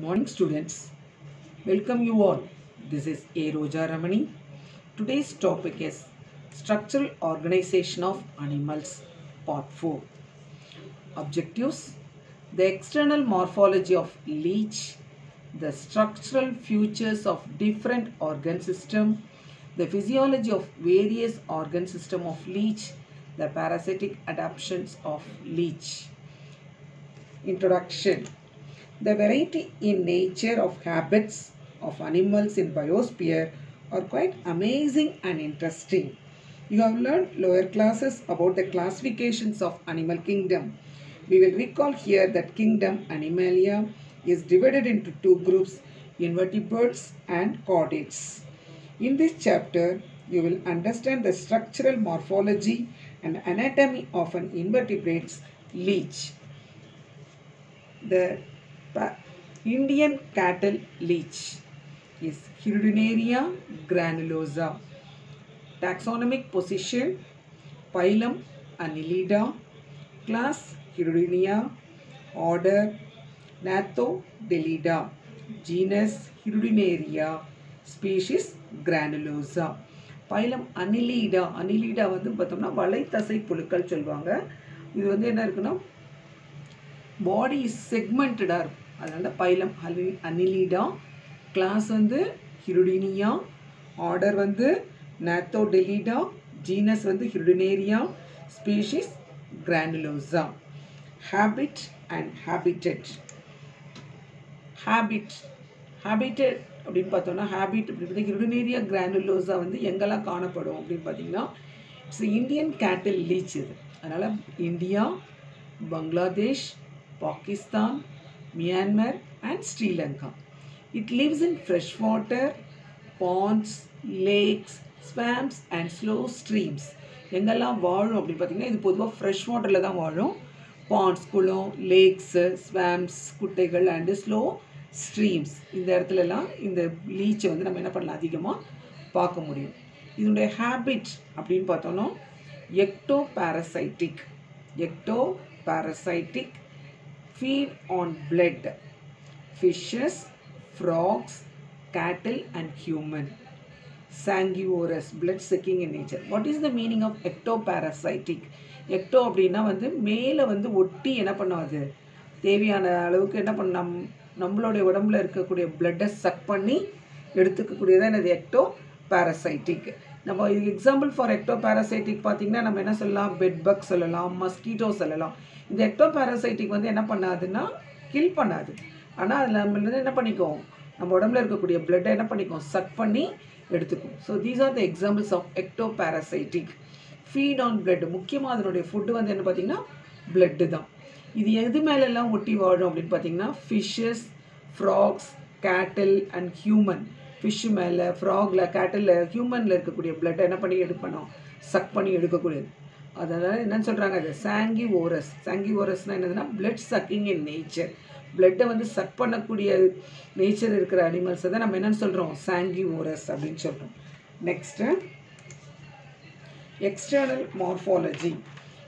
morning, students. Welcome you all. This is A. Roja Ramani. Today's topic is Structural Organization of Animals, Part 4. Objectives The external morphology of leech, the structural features of different organ system, the physiology of various organ system of leech, the parasitic adaptations of leech. Introduction The variety in nature of habits of animals in biosphere are quite amazing and interesting. You have learned lower classes about the classifications of animal kingdom. We will recall here that kingdom Animalia is divided into two groups, invertebrates and chordates. In this chapter, you will understand the structural morphology and anatomy of an invertebrate's leech. The Indian cattle leech is Hirudinaria granulosa. Taxonomic position Phylum Annelida. Class Hirudinia. Order Gnathodelida. Genus Hirudinaria. Species granulosa. Phylum Annelida Annelida வந்து பார்த்தோம்னா வலைத்தசை புழுக்கள் சொல்லுவாங்க இது வந்து என்ன இருக்குன்னா பாடி செக்மெண்டடாக இருக்கும். அதனால் பைலம் அலி அனிலீடா கிளாஸ் வந்து ஹிருடினியா ஆர்டர் வந்து நேத்தோடெலிடா ஜீனஸ் வந்து Hirudinaria species granulosa habit and habitat habit habitat அப்படின்னு பார்த்தோம்னா ஹேபிட் அப்படின்னு ஹிருடினேரியா கிரானுலோசா வந்து எங்கெல்லாம் காணப்படும் அப்படின்னு பார்த்தீங்கன்னா இட்ஸ் இந்தியன் கேட்டில் லீச் இது. அதனால் India Bangladesh Pakistan, Myanmar, and Sri Lanka. It lives in freshwater, ponds, lakes, swamps, and slow streams. எங்கெல்லாம் வாழும் அப்படின்னு பார்த்தீங்கன்னா இது பொதுவாக ஃப்ரெஷ் வாட்டரில் தான் வாழும். பாண்ட்ஸ் குளம் லேக்ஸு ஸ்வாம்ஸ் குட்டைகள் அண்டு ஸ்லோ ஸ்ட்ரீம்ஸ் இந்த இடத்துலலாம் இந்த லீச்சை வந்து நம்ம என்ன பண்ணலாம்? அதிகமாக பார்க்க முடியும். இதனுடைய ஹேபிட் அப்படின்னு பார்த்தோன்னா ectoparasitic ectoparasitic feed on blood fishes frogs cattle and human sanguivorous blood sucking in nature what is the meaning of ectoparasitic ecto அப்படின்னா வந்து மேலே வந்து ஒட்டி என்ன பண்ணாது தேவையான அளவுக்கு என்ன பண்ண நம் நம்மளுடைய உடம்புல இருக்கக்கூடிய பிளட்டை சக் பண்ணி எடுத்துக்கக்கூடியதான் என்னது எக்டோ பாரசைட்டிக் நம்ம எக்ஸாம்பிள் ஃபார் எக்டோ பேராசைட்டிக் பார்த்தீங்கன்னா நம்ம என்ன சொல்லலாம்? பெட் பக் சொல்லலாம் மஸ்கிட்டோ சொல்லலாம். இந்த எக்டோ பேராசைட்டிக் வந்து என்ன பண்ணாதுன்னா கில் பண்ணாது. ஆனால் அதில் நம்ம வந்து என்ன பண்ணிக்கும்? நம்ம உடம்புல இருக்கக்கூடிய பிளட்டை என்ன பண்ணிக்கும்? சக் பண்ணி எடுத்துக்கும். So these are the examples of ectoparasitic feed on blood முக்கியமாக அதனுடைய ஃபுட்டு வந்து என்ன பார்த்திங்கன்னா பிளட்டு தான். இது எது மேலெல்லாம் ஒட்டி வாழும் அப்படின்னு பார்த்தீங்கன்னா fishes frogs cattle and human fish மேலே ஃப்ராகில் கேட்டலில் ஹியூமனில் இருக்கக்கூடிய பிளட்டை என்ன பண்ணி எடுக்கணும்? சக் பண்ணி எடுக்கக்கூடியது. அதனால் என்னன்னு சொல்கிறாங்க அது சாங்கி ஓரஸ் சாங்கி ஓரஸ்னால் என்னதுன்னா பிளட் சக்கிங் இன் நேச்சர் பிளட்டை வந்து சக் பண்ணக்கூடிய நேச்சர் இருக்கிற அனிமல்ஸை தான் நம்ம என்னென்னு சொல்கிறோம் சாங்கி ஓரஸ் அப்படின்னு சொல்கிறோம் நெக்ஸ்ட்டு எக்ஸ்டர்னல் மார்ஃபாலஜி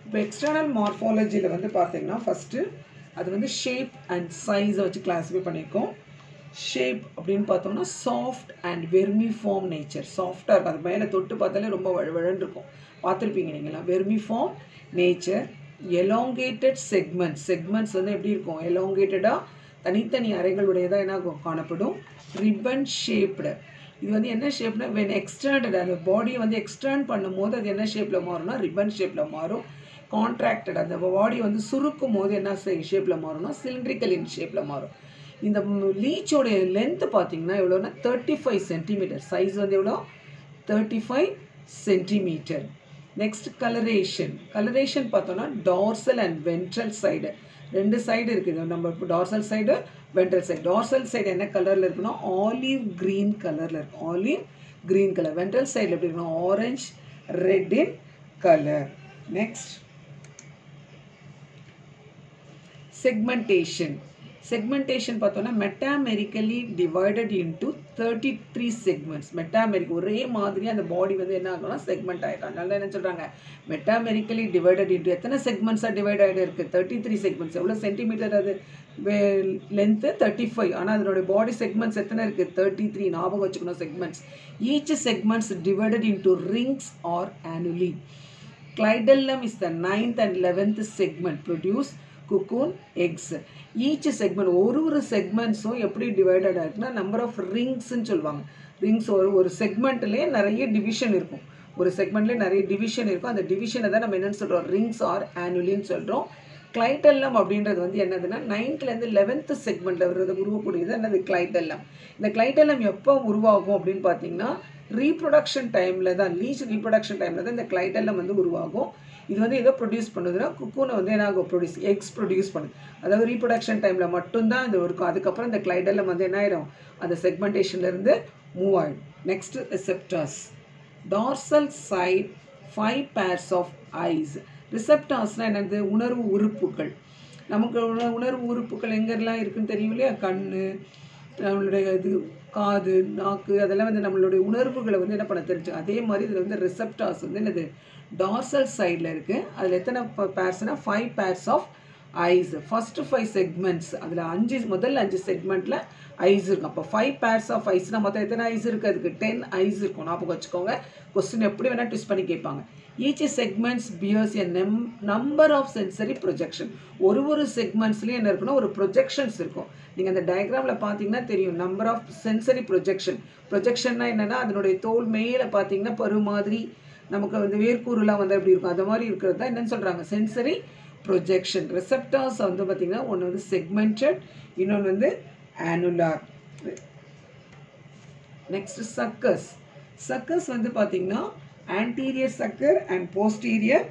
இப்போ எக்ஸ்டர்னல் மார்ஃபாலஜியில் வந்து பார்த்திங்கன்னா ஃபஸ்ட்டு அது வந்து ஷேப் அண்ட் சைஸை வச்சு கிளாஸிஃபை பண்ணியிருக்கோம். ஷேப் அப்படின்னு பார்த்தோம்னா soft and vermiform nature சாஃப்டாக இருக்கும். அது மேலே தொட்டு பார்த்தாலே ரொம்ப வழுவழன்னு இருக்கும். பார்த்துருப்பீங்க நீங்களாம் vermiform nature elongated segments segments வந்து எப்படி இருக்கும்? எலாங்கேட்டடாக தனித்தனி அறைகளுடையதாக என்ன காணப்படும். ரிப்பன் ஷேப்டு இது வந்து என்ன ஷேப்னா வென் எக்ஸ்டர்னட் அந்த பாடியை வந்து எக்ஸ்டர்ன் பண்ணும்போது அது என்ன ஷேப்பில் மாறும்னா ரிப்பன் ஷேப்பில் மாறும். கான்ட்ராக்டட் அந்த பாடி வந்து சுருக்கும் போது என்ன ஷேப்பில் மாறும்னா சிலிண்ட்ரிக்கல் இன் ஷேப்பில் மாறும். இந்த லீச்சோடைய லென்த்து பார்த்தீங்கன்னா எவ்வளோன்னா தேர்ட்டி ஃபைவ் சென்டிமீட்டர் சைஸ் வந்து எவ்வளோ? Thirty five centimetre next colouration colouration பார்த்தோன்னா டார்சல் அண்ட் வென்ட்ரல் சைடு ரெண்டு சைடு இருக்குது. நம்ம இப்போ dorsal side ventral side dorsal side என்ன கலரில் இருக்குன்னா ஆலிவ் க்ரீன் கலரில் இருக்கும். ஆலிவ் க்ரீன் கலர் வென்ட்ரல் சைடில் எப்படி இருக்கணும் orange red in colour next segmentation segmentation பார்த்தோன்னா metamerically divided into thirty three segments metameric ஒரே மாதிரி அந்த பாடி வந்து என்ன ஆகும்னா செக்மெண்ட் ஆகிடும் அதனால என்ன சொல்கிறாங்க மெட்டாமெரிக்கலி டிவைடட் இன்டு எத்தனை செக்மெண்ட்ஸாக டிவைட் ஆகிட்டு இருக்குது தேர்ட்டி த்ரீ செக்மெண்ட்ஸ் எவ்வளோ சென்டிமீட்டர் அது? லென்த்து தேர்ட்டி ஃபைவ் ஆனால் அதனுடைய பாடி செக்மெண்ட்ஸ் எத்தனை இருக்குது தேர்ட்டி த்ரீ ஞாபகம் வச்சுக்கணும் segments each segments divided into rings or annuli clitellum is the ninth and eleventh segment produce cocoon X each segment ஒரு ஒரு செக்மெண்ட்ஸும் எப்படி டிவைடட் ஆகிருக்குன்னா நம்பர் ஆஃப் ரிங்ஸ்ன்னு சொல்லுவாங்க. ரிங்ஸ் ஒரு ஒரு செக்மெண்ட்லேயே நிறைய டிவிஷன் இருக்கும். ஒரு செக்மெண்ட்லேயே நிறைய டிவிஷன் இருக்கும். அந்த டிவிஷனை தான் நம்ம என்னென்னு சொல்கிறோம் ரிங்ஸ் ஆர் ஆனுவலின்னு சொல்கிறோம் கிளைட்டெல்லம் அப்படின்றது வந்து என்னதுன்னா நைன்த்லேருந்து லெவன்த்து செக்மெண்ட்டில் வர்றது உருவக்கூடியது. என்னது? கிளைட்டெல்லம் இந்த கிளைட்டெல்லம் எப்போ உருவாகும் அப்படின்னு பார்த்தீங்கன்னா ரீப்ரொடக்ஷன் டைமில் தான் லீச் ரீப்ரொடக்ஷன் டைமில் தான் இந்த கிளைட்டெல்லம் வந்து உருவாகும். இது வந்து எதை ப்ரொடியூஸ் பண்ணுதுன்னா குக்கூனை வந்து என்ன ஆகும்? ப்ரொடியூஸ் எக்ஸ் ப்ரொடியூஸ் பண்ணுது. அதாவது ரீப்ரொடக்ஷன் டைமில் மட்டும்தான் இது இருக்கும். அதுக்கப்புறம் இந்த கிளைடெல்லாம் வந்து என்ன ஆயிடும் அந்த செக்மெண்டேஷன்லேருந்து மூவ் ஆகிடும் next receptors dorsal side five pairs of eyes ரிசெப்டாஸ்னால் என்னது? உணர்வு உறுப்புகள். நமக்கு உணர்வு உறுப்புகள் எங்கெல்லாம் இருக்குன்னு தெரியும் இல்லையா? கண் நம்மளுடைய இது காது நாக்கு அதெல்லாம் வந்து நம்மளுடைய உணர்வுகளை வந்து என்ன பண்ண தெரிஞ்சு அதே மாதிரி இதில் வந்து ரிசெப்டாஸ் வந்து என்னது? டார்சல் சைடில் இருக்குது அதில் எத்தனை பேர்ஸ்னால் five pairs of eyes first five segments அதில் அஞ்சு முதல்ல அஞ்சு செக்மெண்ட்டில் ஐஸ் இருக்கும் அப்போ ஃபைவ் பேர்ஸ் ஆஃப் ஐஸ்னால் மொத்தம் எத்தனை ஐஸ் இருக்குது அதுக்கு டென் ஐஸ் இருக்கும். ஞாபகம் வச்சுக்கோங்க. கொஸ்டின் எப்படி வேணால் ட்விஸ்ட் பண்ணி கேட்பாங்க. ஈச் செக்மெண்ட்ஸ் பியர்ஸ் எ நெம் நம்பர் ஆஃப் சென்சரி ப்ரொஜெக்ஷன் ஒரு ஒரு செக்மெண்ட்ஸ்லேயும் என்ன இருக்குன்னா ஒரு ப்ரொஜெக்ஷன்ஸ் இருக்கும். நீங்கள் அந்த டயக்ராமில் பார்த்தீங்கன்னா தெரியும். நம்பர் ஆஃப் சென்சரி ப்ரொஜெக்ஷன் ப்ரொஜெக்ஷன்னா என்னென்னா அதனுடைய தோல் மேலே பார்த்தீங்கன்னா பரு மாதிரி நமக்கு வந்து வேர்க்கூறுலாம் வந்து எப்படி இருக்கும்? அது மாதிரி இருக்கிறது தான் என்னென்னு சொல்கிறாங்க சென்சரி ப்ரொஜெக்ஷன் ரிசெப்டார்ஸ் வந்து பார்த்திங்கன்னா ஒன்று வந்து செக்மெண்டட் இன்னொன்று வந்து ஆனுலார் நெக்ஸ்ட் சக்கஸ் சக்கஸ் வந்து பார்த்திங்கன்னா ஆன்டீரியர் சக்கர் அண்ட் போஸ்டீரியர்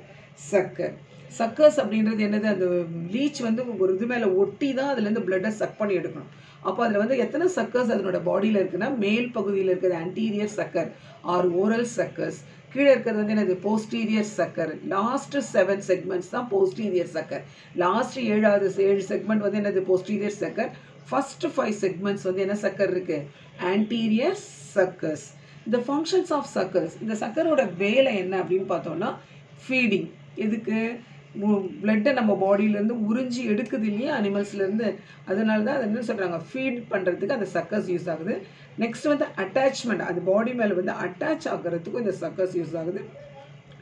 சக்கர் சக்கர்ஸ் அப்படின்றது என்னது? அந்த லீச் வந்து ஒரு இது மேலே ஒட்டி தான் அதுலேருந்து பிளட்டை சக் பண்ணி எடுக்கணும். அப்போ அதில் வந்து எத்தனை சக்கர்ஸ் அதனோட பாடியில் இருக்குன்னா மேல் பகுதியில் இருக்கிறது ஆன்டீரியர் சக்கர் ஆர் ஓரல் சக்கர்ஸ் கீழே இருக்கிறது வந்து என்னது? Posterior sucker last seven segments தான் போஸ்டீரியர் சக்கர் லாஸ்ட் ஏழாவது ஏழு செக்மெண்ட் வந்து என்னது? போஸ்டீரியர் சக்கர் ஃபர்ஸ்ட் ஃபைவ் செக்மெண்ட்ஸ் வந்து என்ன சக்கர் இருக்குது ஆன்டீரியர் சக்கர்ஸ் இந்த ஃபங்க்ஷன்ஸ் ஆஃப் சக்கர்ஸ் இந்த சக்கரோட வேலை என்ன அப்படின்னு பார்த்தோம்னா ஃபீடிங் எதுக்கு? பிளட்டை நம்ம பாடியிலேருந்து உறிஞ்சி எடுக்குது இல்லையா அனிமல்ஸ்லேருந்து அதனால தான் அது என்ன சொல்கிறாங்க ஃபீட் பண்ணுறதுக்கு அந்த சக்கர்ஸ் யூஸ் ஆகுது. நெக்ஸ்ட் வந்து அட்டாச்மெண்ட் அது பாடி மேலே வந்து அட்டாச் ஆகிறதுக்கும் இந்த சக்கர்ஸ் யூஸ் ஆகுது.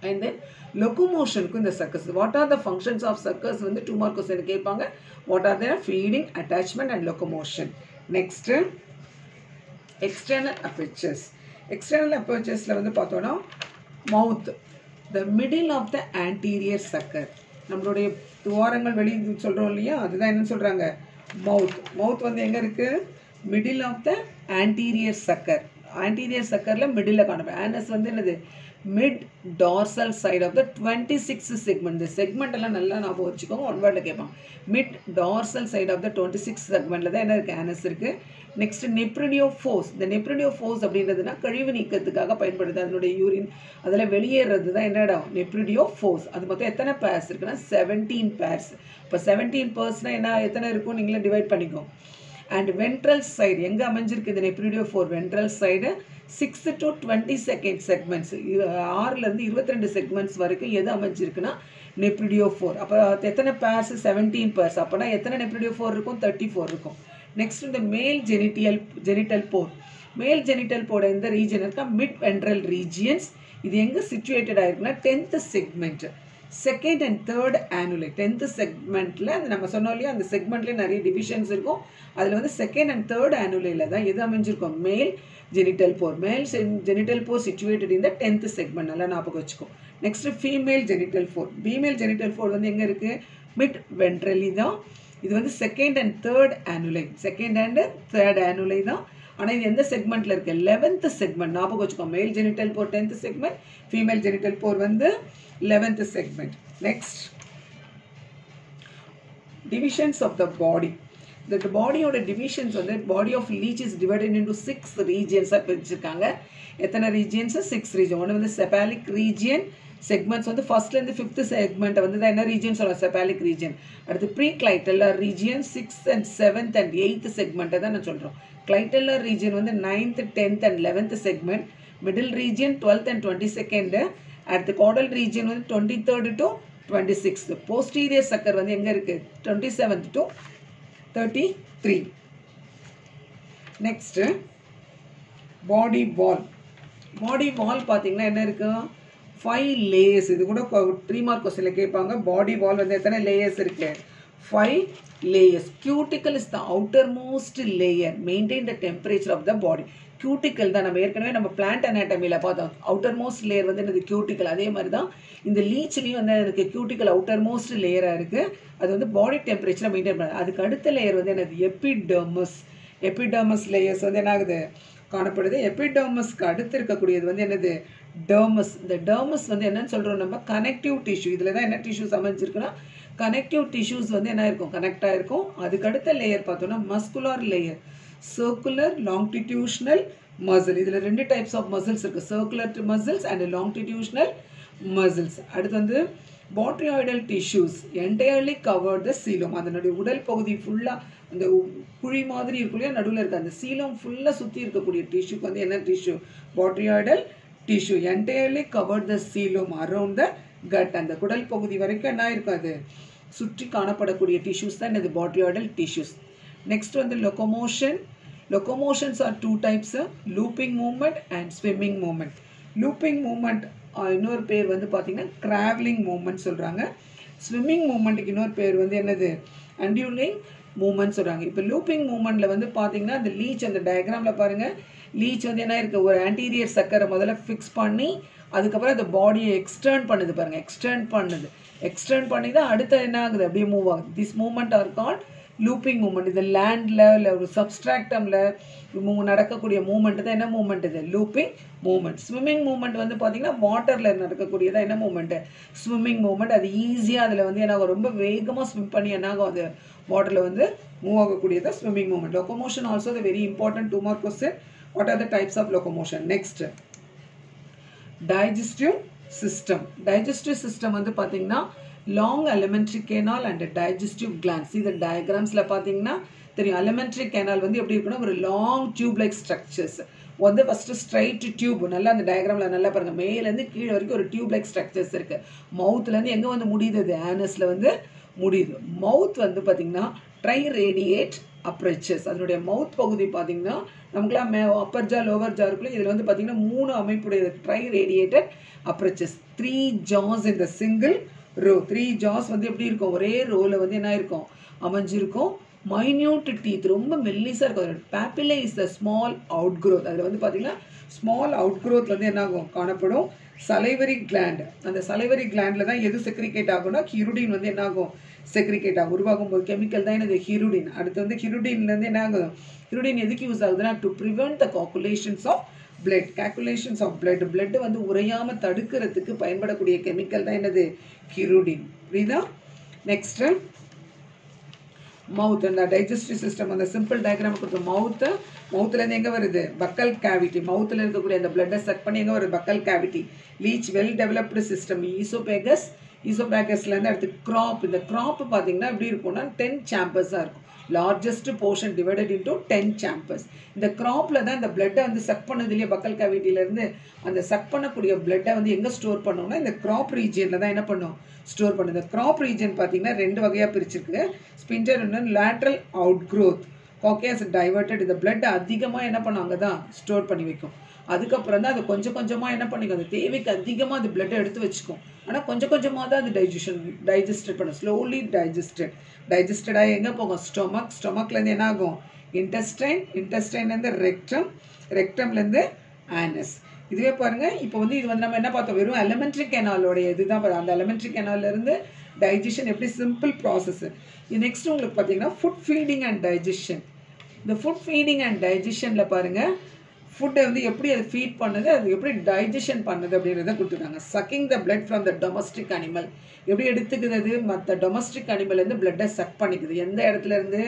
அண்ட் தென் லொக்குமோஷனுக்கும் இந்த suckers what are the functions of suckers வந்து டூ மார்க் கொஸ்டின் கேட்பாங்க. What are their feeding attachment and locomotion next external apertures external அப்பர்ச்சர்ஸில் வந்து பார்த்தோன்னா mouth the middle of the anterior sucker நம்மளுடைய துவாரங்கள் வெளியே சொல்கிறோம் இல்லையா? அதுதான் என்ன சொல்கிறாங்க மவுத் மவுத் வந்து எங்கே இருக்குது middle of the anterior sucker anterior சக்கரில் middle காணப்படும் ஆனஸ் வந்து என்னது? Mid dorsal side of the twenty six segment இந்த செக்மெண்ட் எல்லாம் நல்லா ஞாபகம் வச்சுக்கோங்க. ஒன் வேர்டில் கேட்பான். Mid dorsal side of the twenty six செக்மெண்ட்டில் தான் என்ன இருக்குது ஆனஸ் இருக்குது நெக்ஸ்ட் நெப்ரினியோ ஃபோர்ஸ் இந்த நெப்ரினியோ ஃபோர்ஸ் அப்படின்றதுனா கழிவு நீக்கத்துக்காக பயன்படுது. அதனுடைய யூரின் அதில் வெளியேறது தான் என்ன இடம்? நெப்ரிடியோ ஃபோர்ஸ் அது மொத்தம் எத்தனை பேர்ஸ் இருக்குன்னா? செவன்டீன் பேர்ஸ் இப்போ செவன்டீன் பேர்ஸ்னால் என்ன? எத்தனை இருக்கும்? நீங்களே டிவைட் பண்ணிக்கோ. அண்ட் வென்ட்ரல் சைடு எங்கே அமைஞ்சிருக்கு இதனை nephridiopore ventral side six to twenty second segments ஆறுலேருந்து இருபத்தி ரெண்டு செக்மெண்ட்ஸ் வரைக்கும் எது அமைஞ்சிருக்குன்னா நெப்ரிடியோ ஃபோர் அப்போ எத்தனை பேர்ஸ் செவன்டீன் பேர்ஸ் அப்போனா எத்தனை நெப்ரிடியோ ஃபோர் இருக்கும்? தேர்ட்டி ஃபோர் இருக்கும். நெக்ஸ்ட் இந்த male genital genital pore male genital போட எந்த ரீஜன் இருக்கா மிட் வென்ட்ரல் ரீஜியன்ஸ் இது எங்கே சிச்சுவேட்டட் ஆயிருக்குன்னா tenth segment second and third ஆனுவலை tenth செக்மெண்ட்டில் அந்த நம்ம சொன்னோம் இல்லையா அந்த செக்மெண்ட்லேயே நிறைய டிவிஷன்ஸ் இருக்கும். அதில் வந்து செகண்ட் அண்ட் தேர்ட் ஆனுவலையில் தான் எது அமைஞ்சிருக்கும்? Male genital pore male genital pore situated இந்த டென்த்து செக்மெண்ட் நல்லா ஞாபகம் வச்சுக்கோ. Next female genital pore female genital pore வந்து எங்கே இருக்குது மிட் வென்ட்ரலி தான். இது வந்து second and third ஆனுலை second and third ஆனுலை தான். ஆனால் இது எந்த செக்மெண்ட்டில் இருக்கு? லெவன்த்து செக்மெண்ட் ஞாபகம் வச்சுக்கோ male genital pore tenth segment female genital pore வந்து eleventh segment next divisions of the body இந்த பாடியோட டிவிஷன்ஸ் வந்து body of leech is divided into six ரீஜியன்ஸாக பிரிச்சிருக்காங்க. எத்தனை ரீஜியன்ஸு சிக்ஸ் ரீஜன் ஒன்று வந்து செபாலிக் ரீஜியன் செக்மெண்ட்ஸ் வந்து ஃபர்ஸ்ட்லேருந்து ஃபிஃப்த் செக்மெண்ட்டை வந்து தான் என்ன ரீஜன் சொல்லுவோம் செபாலிக் ரீஜன் அடுத்து pre clitellar region sixth and seventh and eighth செக்மெண்ட்டை தான் நான் சொல்கிறோம் கிளைட்டல்லர் ரீஜியன் வந்து ninth tenth and eleventh segment middle region twelfth and twenty second அடுத்து கோடல் ரீஜியன் வந்து twenty third to twenty sixth posterior sucker வந்து எங்கே இருக்குது twenty seventh to thirty three next body wall body wall பார்த்தீங்கன்னா என்ன இருக்கும் five layers இது கூட த்ரீ மார்க் கொஸ்டினில் கேட்பாங்க. பாடி வால் வந்து எத்தனை லேயர்ஸ் இருக்குது five layers cuticle is the outermost layer. Layer maintain the temperature of the body தான் நம்ம ஏற்கனவே நம்ம பிளான்ட் அனாட்டமியில் பார்த்தோம். அவுட்டர் மோஸ்ட் லேயர் வந்து எனக்கு கியூட்டிக்கல் அதே மாதிரி தான் இந்த லீச்லேயும் வந்து எனக்கு கியூட்டிக்கல் அவுட்டர் மோஸ்ட் லேயராக இருக்குது அது வந்து பாடி டெம்பரேச்சரை மெயின்டைன் பண்ண அதுக்கு அடுத்த லேயர் வந்து எனது எபிடர்மஸ் எபிடர்மஸ் லேயர்ஸ் வந்து என்ன ஆகுது? காணப்படுது. எபிடர்மஸ்க்கு அடுத்து இருக்கக்கூடியது வந்து என்னது? டர்மஸ் இந்த டர்மஸ் வந்து என்னன்னு சொல்கிறோம் நம்ம? கனெக்டிவ் டிஷ்யூ இதில் தான் என்ன டிஷ்யூஸ் அமைஞ்சிருக்குன்னா கனெக்டிவ் டிஷ்யூஸ் வந்து என்ன இருக்கும்? கனெக்டாக இருக்கும் அதுக்கு அடுத்த லேயர் பார்த்தோன்னா muscular layer circular longitudinal muscle இதில் ரெண்டு டைப்ஸ் ஆஃப் மசில்ஸ் இருக்குது circular muscles and longitudinal muscles அடுத்து வந்து botryoidal tissues entirely covered the coelom அதனுடைய உடல் பகுதி ஃபுல்லாக அந்த குழி மாதிரி இருக்குள்ளே நடுவில் இருக்க. அந்த சீலம் ஃபுல்லாக சுற்றி இருக்கக்கூடிய டிஷ்யூக்கு வந்து என்ன tissue botryoidal tissue entirely covered the coelom around the gut. அந்த குடல் பகுதி வரைக்கும் என்ன இருக்கும் அது? சுற்றி காணப்படக்கூடிய டிஷ்யூஸ் தான் என்னது? பாட்ரியாய்டல் டிஷ்யூஸ் நெக்ஸ்ட் வந்து locomotion locomotions are two types looping movement and swimming movement looping movement இன்னொரு பேர் வந்து பார்த்திங்கன்னா க்ராவலிங் மூமெண்ட் சொல்கிறாங்க ஸ்விம்மிங் மூமெண்ட்டுக்கு இன்னொரு பேர் வந்து என்னது? அண்டியூலிங் மூமெண்ட் சொல்கிறாங்க இப்போ லூப்பிங் மூமெண்ட்டில் வந்து பார்த்தீங்கன்னா அந்த லீச் அந்த டயக்ராமில் பாருங்கள் லீச் வந்து என்ன இருக்குது ஒரு ஆன்டீரியர் சக்கரை முதல்ல ஃபிக்ஸ் பண்ணி அதுக்கப்புறம் அந்த பாடியை எக்ஸ்டர்ன் பண்ணுது பாருங்கள் எக்ஸ்டர்ன் பண்ணுது. எக்ஸ்டர்ன் பண்ணி தான் அடுத்து என்ன ஆகுது? அப்படியே மூவ் ஆகுது. This movement are call looping movement இது லேண்டில் இல்லை ஒரு சப்ஸ்ட்ராக்டமில் நடக்கக்கூடிய மூமெண்ட் தான் என்ன மூமெண்ட் இது? லூப்பிங் மூமெண்ட் ஸ்விம்மிங் மூமெண்ட் வந்து பார்த்திங்கன்னா வாட்டரில் நடக்கக்கூடியதான் என்ன மூமெண்ட்டு ஸ்விம்மிங் மூமெண்ட் அது ஈஸியாக அதில் வந்து என்ன ரொம்ப வேகமாக ஸ்விம் பண்ணி என்ன ஆகும்? அது வாட்டரில் வந்து move ஆகக்கூடியதான் swimming movement locomotion also the very important two mark question what are the types of locomotion next digestive system digestive system வந்து பார்த்தீங்கன்னா long alimentary canal and digestive glands இது டயக்ராம்ஸில் பார்த்தீங்கன்னா தெரியும். அலிமெண்ட்ரி கேனால் வந்து எப்படி இருக்குன்னா ஒரு லாங் டியூப் லைக் ஸ்ட்ரக்சர்ஸ் வந்து ஃபஸ்ட்டு ஸ்ட்ரைட் டியூப் நல்லா அந்த டயக்ராமில் நல்லா பாருங்கள் மேலேருந்து கீழே வரைக்கும் ஒரு டியூப் லைக் ஸ்ட்ரக்சர்ஸ் இருக்குது மவுத்துலேருந்து எங்கே வந்து முடியுது? அது ஆனஸில் வந்து முடியுது. மவுத் வந்து பார்த்திங்கன்னா ட்ரை ரேடியேட் அப்ரச்சஸ் அதனுடைய மவுத் பகுதி பார்த்தீங்கன்னா நமக்குலாம் மே அப்பர் ஜா லோவர் ஜா இருக்குல்ல இதில் வந்து பார்த்தீங்கன்னா மூணு அமைப்புடைய tri radiated apertures three jaws இந்த சிங்கிள் ரோ த்ரீ ஜாஸ் வந்து எப்படி இருக்கும்? ஒரே ரோவில் வந்து என்ன இருக்கும்? அமைஞ்சிருக்கும். மைன்யூட் டீத் ரொம்ப மெல்லிஸாக இருக்கும். Papillae is the small out growth அதில் வந்து பார்த்தீங்கன்னா ஸ்மால் அவுட் க்ரோத் வந்து என்ன ஆகும்? காணப்படும். சலைவரி கிளாண்ட் அந்த சலைவரி கிளாண்டில் தான் எது செக்ரிகேட் ஆகும்னா கிருடின் வந்து என்ன ஆகும்? செக்ரிகேட் ஆகும் உருவாகும் போது கெமிக்கல் தான் என்னது? ஹிருடின் அடுத்து வந்து ஹிருடின்லேருந்து என்ன ஆகும் ஹிருடின் எதுக்கு யூஸ் ஆகுதுன்னா to prevent the coagulations of blood calculations of blood blood வந்து உறையாமல் தடுக்கிறதுக்கு பயன்படக்கூடிய கெமிக்கல் தான் என்னது? ஹிருடின் புரியுதா? நெக்ஸ்ட்டு மவுத் அந்த டைஜஸ்டிவ் சிஸ்டம் அந்த சிம்பிள் டயக்ராம் கொடுத்த மவுத்து மவுத்துலேருந்து எங்கே வருது? பக்கல் கேவிட்டி மவுத்தில் இருக்கக்கூடிய அந்த பிளட்டை செக் பண்ணி எங்கே வருது? Buccal cavity leech well developed system oesophagus ஈசோபேகஸ்லேருந்து அடுத்து கிராப் இந்த கிராப் பார்த்தீங்கன்னா எப்படி இருக்கும்னா டென் சாம்பர்ஸாக இருக்கும். Largest portion divided into ten chambers இந்த கிராப்பில் தான் இந்த பிளட்டை வந்து சக் பண்ணது இல்லையா பக்கல் கவிட்டிலேருந்து அந்த சக் பண்ணக்கூடிய பிளட்டை வந்து எங்கே ஸ்டோர் பண்ணோம்னா இந்த கிராப் ரீஜியனில் தான் என்ன பண்ணும்? ஸ்டோர் பண்ணுது கிராப் ரீஜியன் பார்த்தீங்கன்னா ரெண்டு வகையாக பிரிச்சிருக்கு. ஸ்பின்டர் ஒன்று lateral out growth caeca diverted இந்த பிளட் அதிகமாக என்ன பண்ணும்? அங்கே தான் ஸ்டோர் பண்ணி வைக்கும். அதுக்கப்புறம் தான் அதை கொஞ்சம் கொஞ்சமாக என்ன பண்ணிக்கும் அந்த தேவைக்கு அதிகமாக அது பிளட்டை எடுத்து வச்சுக்கும். ஆனால் கொஞ்சம் கொஞ்சமாக தான் அது டைஜஷன் டைஜஸ்டட் பண்ணும் ஸ்லோலி டைஜஸ்டட் டைஜஸ்டடாக எங்கே போகும்? ஸ்டொமக் ஸ்டொமக்லேருந்து என்ன ஆகும்? இன்டெஸ்டைன் இன்டெஸ்டைன்லேருந்து ரெக்டம் ரெக்டம்லேருந்து ஆனஸ் இதுவே பாருங்கள் இப்போ வந்து இது வந்து நம்ம என்ன பார்த்தோம்? வெறும் எலிமெண்ட்ரி கெனாலோடைய இதுதான் பாருங்கள் அந்த எலிமெண்ட்ரி கெனாலேருந்து டைஜஷன் எப்படி சிம்பிள் ப்ராசஸ் இது நெக்ஸ்ட் உங்களுக்கு பார்த்தீங்கன்னா ஃபுட் ஃபீடிங் அண்ட் டைஜஷன் இந்த ஃபுட் ஃபீடிங் அண்ட் டைஜஷனில் பாருங்கள் ஃபுட்டை வந்து எப்படி அது ஃபீட் பண்ணுது அது எப்படி டைஜஷன் பண்ணுது அப்படின்றத கொடுத்துருக்காங்க. Sucking the blood from the domestic animal எப்படி எடுத்துக்குது மற்ற டொமஸ்டிக் அனிமல்லேருந்து பிளட்டை சக் பண்ணிக்குது. எந்த இடத்துலேருந்து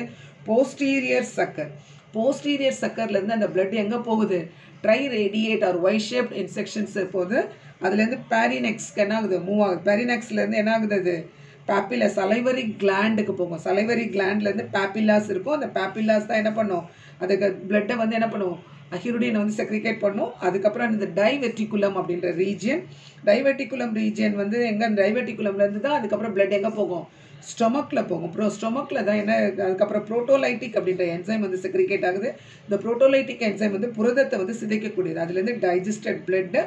போஸ்டீரியர் சக்கர் போஸ்டீரியர் சக்கர்லேருந்து அந்த பிளட் எங்கே போகுது? Tri radiate or Y shaped incisions போது அதுலேருந்து பேரினெக்ஸ்க்கு என்ன ஆகுது? மூவ் ஆகுது. பேரினெக்ஸ்லேருந்து என்ன ஆகுது அது? பேப்பில சலைவரி கிளாண்டுக்கு போகும். சலைவரி கிளாண்ட்லேருந்து பேப்பில்லாஸ் இருக்கும். அந்த பேப்பில்லாஸ் தான் என்ன பண்ணும்? அதுக்கு பிளட்டை வந்து என்ன பண்ணுவோம் ஹிருடினை வந்து செக்ரிகேட் பண்ணும். அதுக்கப்புறம் இந்த டைவெட்டிகுலம் அப்படின்ற ரீஜியன் டைவெட்டிகுலம் ரீஜியன் வந்து எங்கே டைவெட்டிகுலம்லேருந்து தான் அதுக்கப்புறம் பிளட் எங்கே போகும்? ஸ்டொமக்கில் போகும். ப்ரோ ஸ்டொமக்கில் தான் என்ன அதுக்கப்புறம் ப்ரோட்டோலைட்டிக் அப்படின்ற என்சைம் வந்து செக்ரிகேட் ஆகுது. இந்த ப்ரோட்டோலைட்டிக் என்சைம் வந்து புரதத்தை வந்து சிதைக்கக்கூடியது. அதுலேருந்து டைஜஸ்டட் பிளட்டு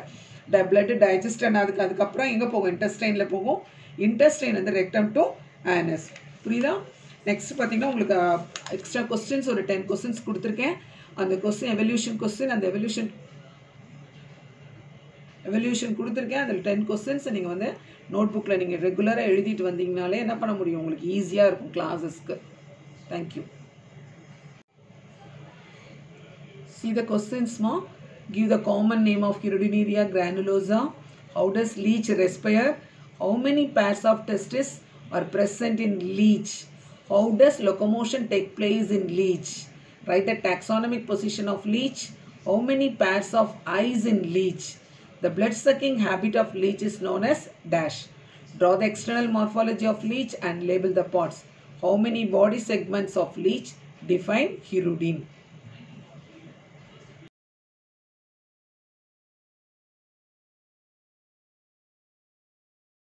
ட பிளட்டு டைஜஸ்டன் அதுக்கு அதுக்கப்புறம் எங்கே போகும்? இன்டெஸ்டைனில் போகும். இன்டெஸ்டைன் வந்து ரெக்டம் டு ஆனஸ் புரியுதா? நெக்ஸ்ட் பார்த்தீங்கன்னா உங்களுக்கு uh, எக்ஸ்ட்ரா கொஸ்டின்ஸ் ஒரு டென் கொஸ்டின்ஸ் கொடுத்துருக்கேன். அந்த கொஸ்டின் எவல்யூஷன் கொஸ்டின் அந்த எவல்யூஷன் எவல்யூஷன் கொடுத்துருக்கேன் அதில் டென் கொஸ்டின்ஸ் நீங்கள் வந்து நோட் புக்கில் நீங்கள் ரெகுலராக எழுதிட்டு வந்தீங்கனாலே என்ன பண்ண முடியும் உங்களுக்கு ஈஸியாக இருக்கும் கிளாஸஸ்க்கு thank you See the questions, ma. Give the common name of Chirodineria granulosa. How does leech respire? How many pairs of testes are present in leech? How does locomotion take place in leech? Write the taxonomic position of leech. How many pairs of eyes in leech? The blood sucking habit of leech is known as dash. Draw the external morphology of leech and label the parts. How many body segments of leech define hirudine?